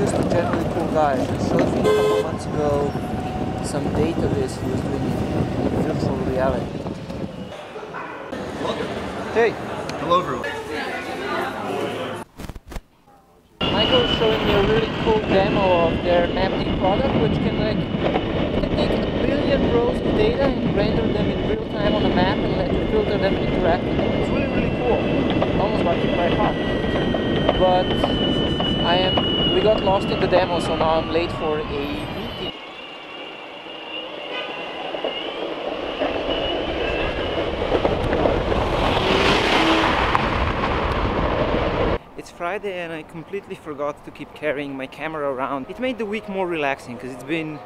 just a generally cool guy. He showed me a couple months ago some data viz he was doing in, virtual reality. Hey, Hello, everyone. Micah's showing me a really cool demo of their mapping product, which can like can take a billion rows of data and render them in real time on a map and let you filter them and interact with them. It's really really cool. Almost by a car. But I am we got lost in the demo, so now I'm late for a meeting. It's Friday and I completely forgot to keep carrying my camera around. It made the week more relaxing because it's been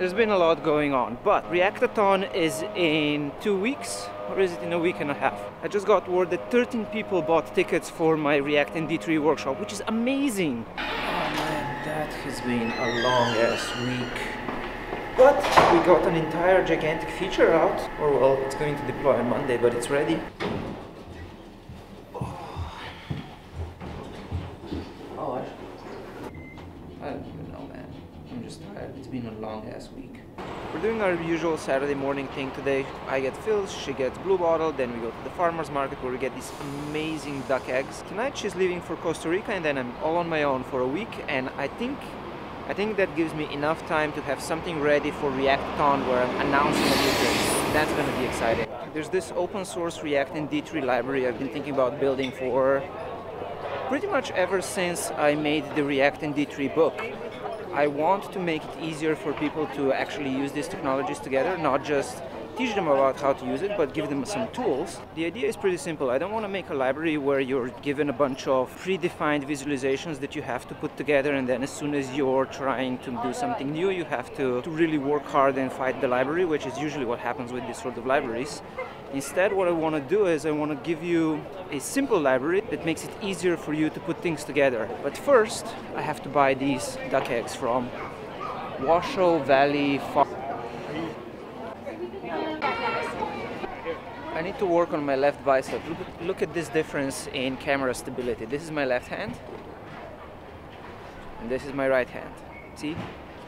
there's been a lot going on. But Reactathon is in two weeks or is it in a week and a half? I just got word that 13 people bought tickets for my React and D3 workshop, which is amazing. Oh man, that has been a long ass week. But we got an entire gigantic feature out, or well, it's going to deploy on Monday, but it's ready. Oh, I, I don't even know, man. I'm just tired. It's been a long ass week. We're doing our usual Saturday morning thing today. I get Philz, she gets Blue Bottle, then we go to the farmer's market where we get these amazing duck eggs. Tonight she's leaving for Costa Rica and then I'm all on my own for a week and I think I think that gives me enough time to have something ready for Reactathon where I'm announcing a new thing. That's gonna be exciting. There's this open source React and D3 library I've been thinking about building for pretty much ever since I made the React and D3 book. I want to make it easier for people to actually use these technologies together, not just teach them about how to use it, but give them some tools. The idea is pretty simple. I don't want to make a library where you're given a bunch of predefined visualizations that you have to put together, and then as soon as you're trying to do something new, you have to, to really work hard and fight the library, which is usually what happens with these sort of libraries. Instead, what I want to do is I want to give you a simple library that makes it easier for you to put things together. But first, I have to buy these duck eggs from Washoe Valley Farm. I need to work on my left bicep. Look, look at this difference in camera stability. This is my left hand, and this is my right hand. See?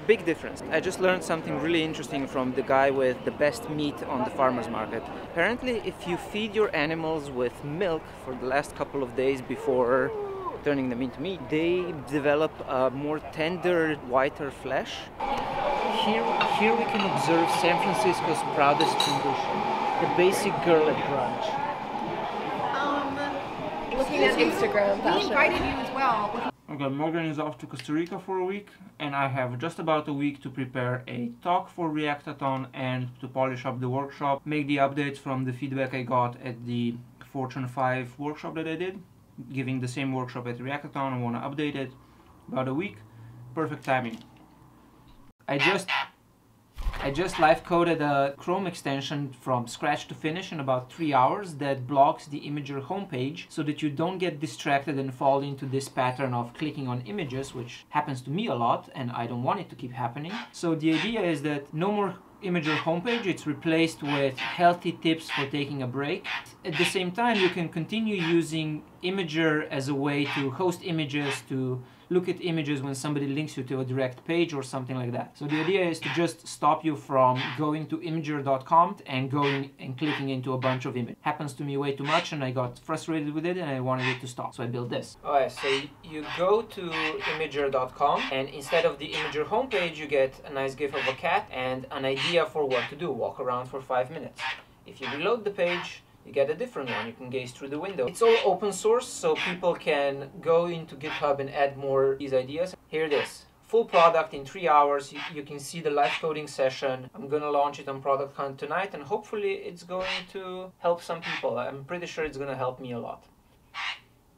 Big difference. I just learned something really interesting from the guy with the best meat on the farmer's market. Apparently, if you feed your animals with milk for the last couple of days before turning them into meat, they develop a more tender, whiter flesh. Here, here we can observe San Francisco's proudest tradition, the basic girl at brunch. Um, looking at Instagram We invited you as well. Okay, Morgan is off to Costa Rica for a week, and I have just about a week to prepare a talk for Reactathon and to polish up the workshop, make the updates from the feedback I got at the Fortune 5 workshop that I did, giving the same workshop at Reactathon. I want to update it. About a week, perfect timing. I just I just live coded a Chrome extension from scratch to finish in about three hours that blocks the Imgur homepage so that you don't get distracted and fall into this pattern of clicking on images, which happens to me a lot and I don't want it to keep happening. So the idea is that no more Imgur homepage, it's replaced with healthy tips for taking a break. At the same time, you can continue using Imgur as a way to host images, to look at images when somebody links you to a direct page or something like that. So the idea is to just stop you from going to imgur.com and going and clicking into a bunch of images. Happens to me way too much and I got frustrated with it and I wanted it to stop. So I built this. Alright, so you go to imgur.com and instead of the Imgur homepage you get a nice gif of a cat and an idea for what to do. Walk around for five minutes. If you reload the page, you get a different one. You can gaze through the window. It's all open source, so people can go into GitHub and add more these ideas. Here it is. Full product in three hours. You, you can see the live coding session. I'm gonna launch it on Product Hunt tonight, and hopefully it's going to help some people. I'm pretty sure it's gonna help me a lot.